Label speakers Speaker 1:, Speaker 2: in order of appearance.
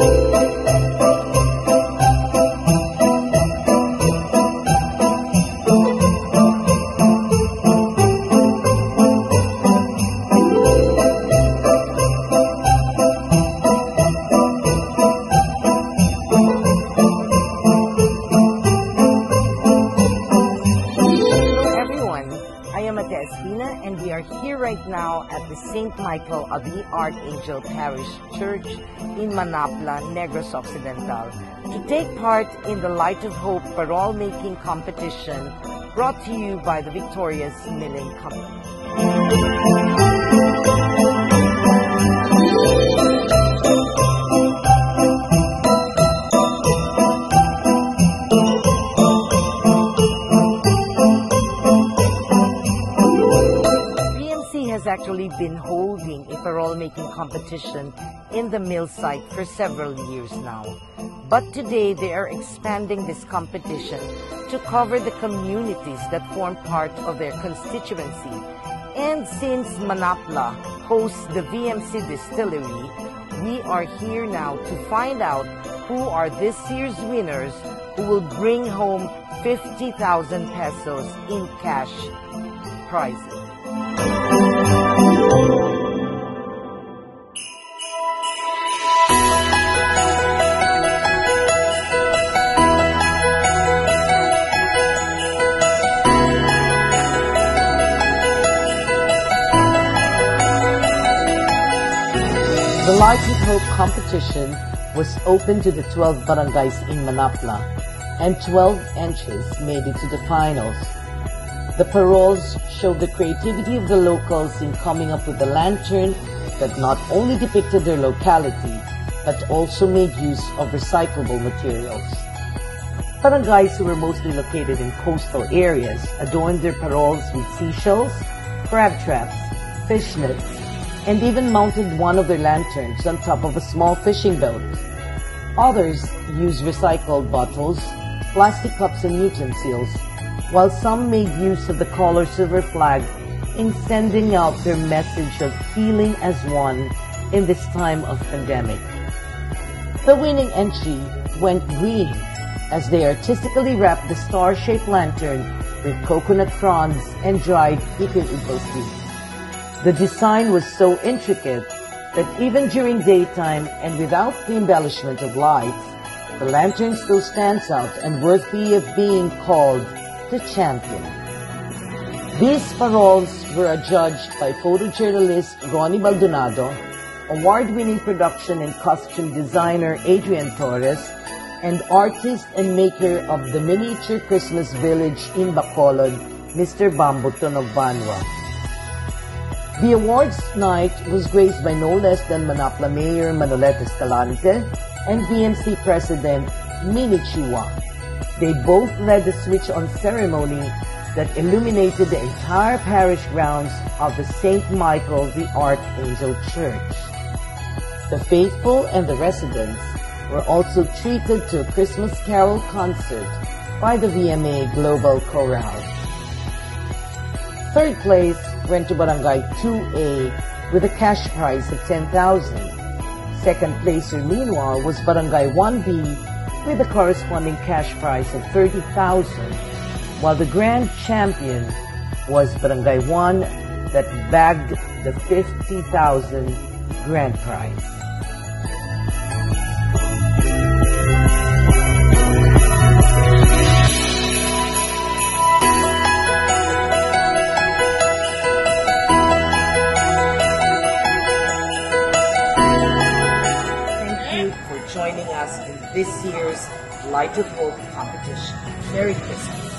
Speaker 1: Hello everyone, I am Mate Espina and we are here right now at the St. Michael of the Archangel Parish Church in Manapla, Negros Occidental to take part in the Light of Hope parol making competition brought to you by the Victorias Milling Company. Actually been holding a parol making competition in the mill site for several years now. But today they are expanding this competition to cover the communities that form part of their constituency. And since Manapla hosts the VMC distillery, we are here now to find out who are this year's winners who will bring home 50,000 pesos in cash prizes. The Light with Hope competition was open to the 12 barangays in Manapla, and 12 entries made it to the finals. The parols showed the creativity of the locals in coming up with a lantern that not only depicted their locality, but also made use of recyclable materials. Barangays who were mostly located in coastal areas adorned their parols with seashells, crab traps, fish nets, and even mounted one of their lanterns on top of a small fishing boat. Others used recycled bottles, plastic cups, and utensils, while some made use of the color silver flag in sending out their message of healing as one in this time of pandemic. The winning entry went green as they artistically wrapped the star-shaped lantern with coconut fronds and dried ipil seeds. The design was so intricate that even during daytime and without the embellishment of lights, the lantern still stands out and worthy of being called the champion. These parols were adjudged by photojournalist Ronnie Baldonado, award-winning production and costume designer Adrian Torres, and artist and maker of the miniature Christmas village in Bacolod, Mr. Bambuton of Banwa. The awards night was graced by no less than Manapla Mayor Manolete Escalante and VMC President Mini Chiwa. They both led the switch on ceremony that illuminated the entire parish grounds of the St. Michael the Archangel Church. The faithful and the residents were also treated to a Christmas carol concert by the VMA Global Chorale. Third place went to Barangay 2A with a cash prize of 10,000. Second placer meanwhile was Barangay 1B with a corresponding cash prize of 30,000, while the grand champion was Barangay 1 that bagged the 50,000 grand prize. Joining us in this year's Light of Hope competition. Merry Christmas.